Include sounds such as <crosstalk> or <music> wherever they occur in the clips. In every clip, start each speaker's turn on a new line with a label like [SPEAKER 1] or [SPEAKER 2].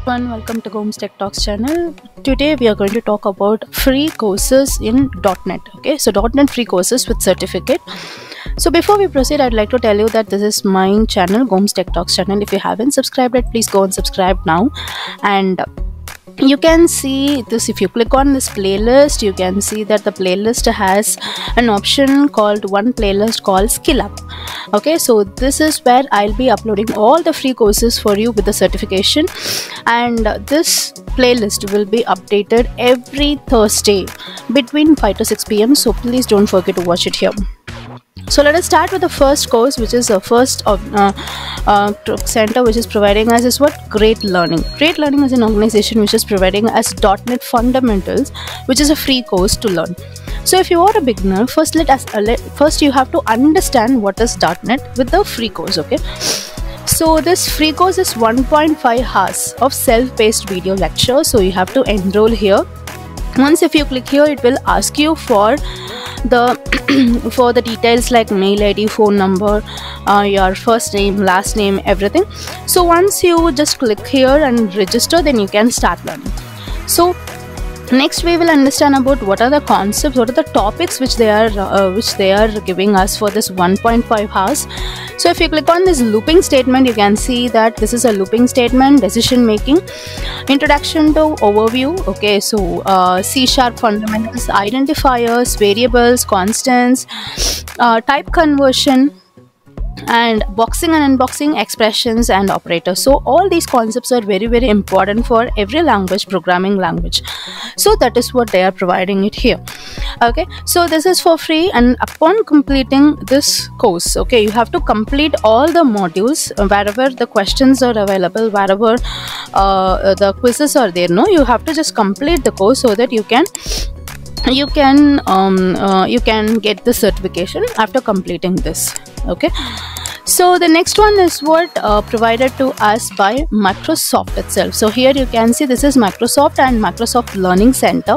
[SPEAKER 1] everyone welcome to goms tech talks channel. Today we are going to talk about free courses in. net okay? So net free courses with certificate. So before we proceed i'd like to tell you that this is my channel goms tech talks channel. If you haven't subscribed yet please go and subscribe now. And you can see this if you click on this playlist you can see that the playlist has an option called one playlist called skill up. Okay so this is where i'll be uploading all the free courses for you with the certification. And this playlist will be updated every thursday between 5 to 6 pm so please don't forget to watch it here so let us start with the first course which is the first of uh, uh, center which is providing us is what? Great learning. Great learning is an organization which is providing us. net fundamentals which is a free course to learn. So if you are a beginner first let us uh, let, first you have to understand what is. net with the free course okay? So this free course is 1.5 hours of self-paced video lecture. So you have to enroll here. Once if you click here it will ask you for the <clears throat> for the details like mail id phone number uh, your first name last name everything. So once you just click here and register then you can start learning. So next we will understand about what are the concepts what are the topics which they are uh, which they are giving us for this 1.5 hours. So if you click on this looping statement you can see that this is a looping statement decision making introduction to overview okay? So uh, c sharp fundamentals identifiers variables constants uh, type conversion and boxing and unboxing expressions and operators. So all these concepts are very very important for every language programming language. So that is what they are providing it here. Okay so this is for free and upon completing this course okay you have to complete all the modules wherever the questions are available wherever uh, the quizzes are there no? You have to just complete the course so that you can you can um, uh, you can get the certification after completing this okay so the next one is what uh, provided to us by microsoft itself. So here you can see this is microsoft and microsoft learning center.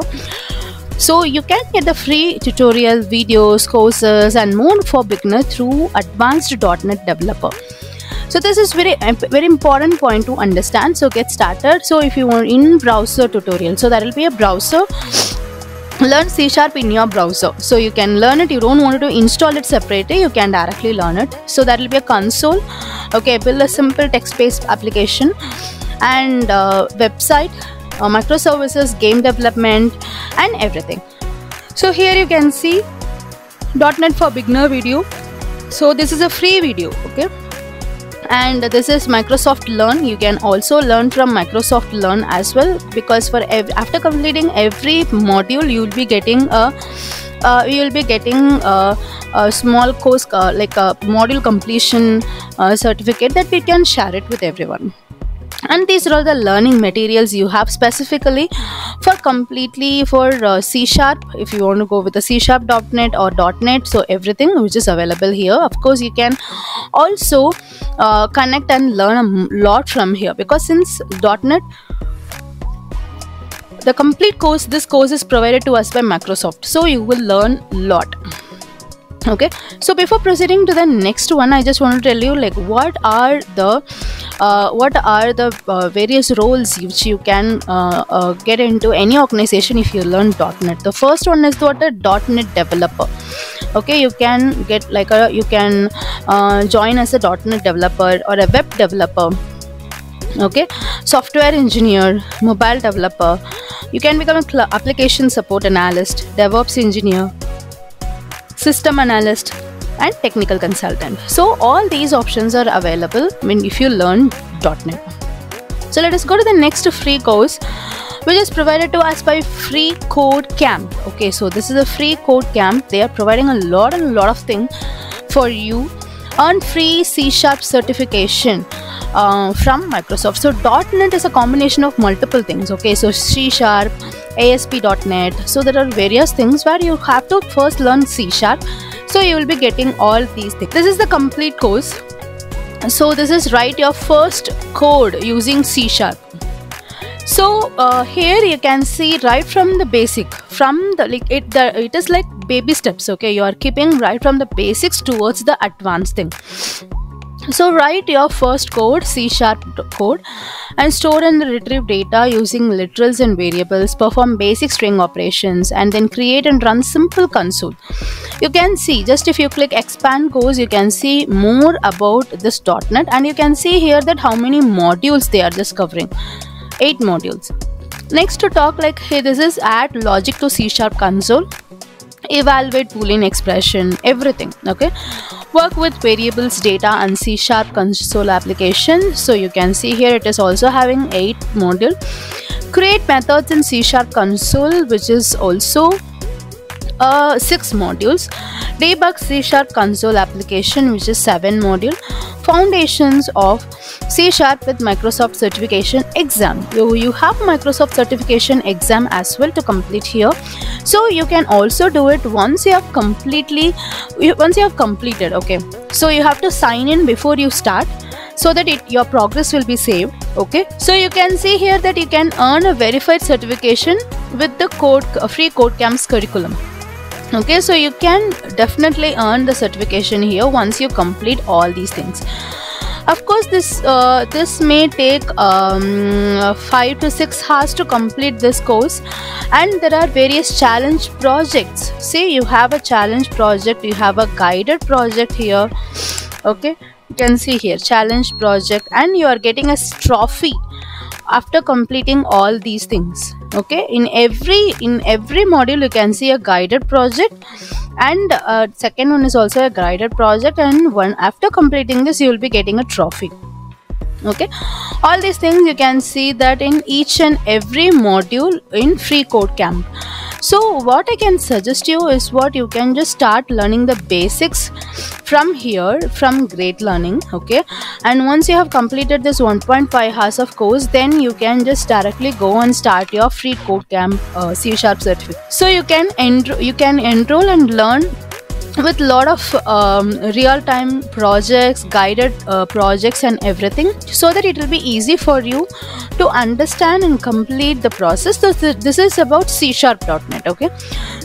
[SPEAKER 1] So you can get the free tutorial videos courses and more for beginner through advanced net developer. So this is very very important point to understand. So get started. So if you want in browser tutorial so that will be a browser learn C Sharp in your browser. So you can learn it. You don't want to install it separately. You can directly learn it. So that will be a console. Okay, build a simple text-based application and uh, website, uh, microservices, game development, and everything. So here you can see .NET for beginner video. So this is a free video. Okay and this is microsoft learn. You can also learn from microsoft learn as well because for after completing every module you'll be getting a uh, you will be getting a, a small course uh, like a module completion uh, certificate that we can share it with everyone and these are all the learning materials you have specifically for completely for uh, c sharp. If you want to go with the c sharp net or net so everything which is available here. Of course you can also uh, connect and learn a lot from here because since net the complete course this course is provided to us by microsoft. So you will learn a lot okay so before proceeding to the next one i just want to tell you like what are the uh, what are the uh, various roles which you can uh, uh get into any organization if you learn .NET. The first one is what a .NET developer. Okay, you can get like a you can uh, join as a .NET developer or a web developer. Okay, software engineer, mobile developer. You can become an application support analyst, DevOps engineer, system analyst, and technical consultant. So all these options are available when if you learn .NET. So let us go to the next free course which is provided to us by free code camp okay so this is a free code camp they are providing a lot and a lot of things for you earn free c sharp certification uh, from microsoft so net is a combination of multiple things okay so c sharp asp.net so there are various things where you have to first learn c sharp. So you will be getting all these things. This is the complete course. So this is write your first code using c sharp. So uh, here you can see right from the basic from the like it the, it is like baby steps okay? You are keeping right from the basics towards the advanced thing so write your first code c sharp code and store and retrieve data using literals and variables. Perform basic string operations and then create and run simple console. You can see just if you click expand course you can see more about this .NET. And you can see here that how many modules they are just covering eight modules. Next to talk like hey this is add logic to c sharp console evaluate boolean expression everything okay? Work with variables data and c sharp console application. So you can see here it is also having 8 module. Create methods in c sharp console which is also uh, 6 modules. Debug c sharp console application which is 7 module. Foundations of C Sharp with Microsoft certification exam. You, you have Microsoft certification exam as well to complete here. So you can also do it once you have completely once you have completed okay. So you have to sign in before you start so that it, your progress will be saved okay so you can see here that you can earn a verified certification with the code uh, free codecamps curriculum okay so you can definitely earn the certification here once you complete all these things of course this uh, this may take um, 5 to 6 hours to complete this course. And there are various challenge projects. Say you have a challenge project you have a guided project here. Okay you can see here challenge project. And you are getting a trophy after completing all these things okay in every in every module you can see a guided project and uh, second one is also a guided project and one after completing this you will be getting a trophy. Okay all these things you can see that in each and every module in free code camp so what i can suggest you is what you can just start learning the basics from here from great learning okay? And once you have completed this 1.5 hours of course then you can just directly go and start your free code camp uh, c sharp certificate. So you can enroll you can enroll and learn with a lot of um, real-time projects guided uh, projects and everything so that it will be easy for you to understand and complete the process. So this is about c sharp.net okay?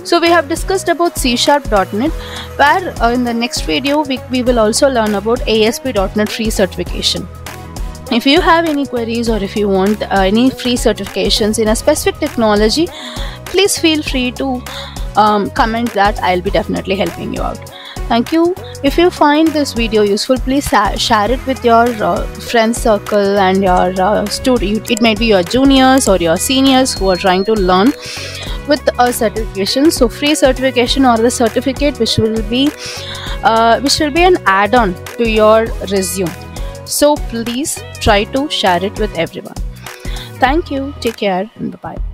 [SPEAKER 1] So we have discussed about c sharp.net where uh, in the next video we, we will also learn about asp.net free certification. If you have any queries or if you want uh, any free certifications in a specific technology please feel free to um, comment that I'll be definitely helping you out. Thank you. If you find this video useful, please share it with your uh, friend circle and your uh, student. It might be your juniors or your seniors who are trying to learn with a certification. So free certification or the certificate which will be uh, which will be an add-on to your resume. So please try to share it with everyone. Thank you. Take care and bye bye.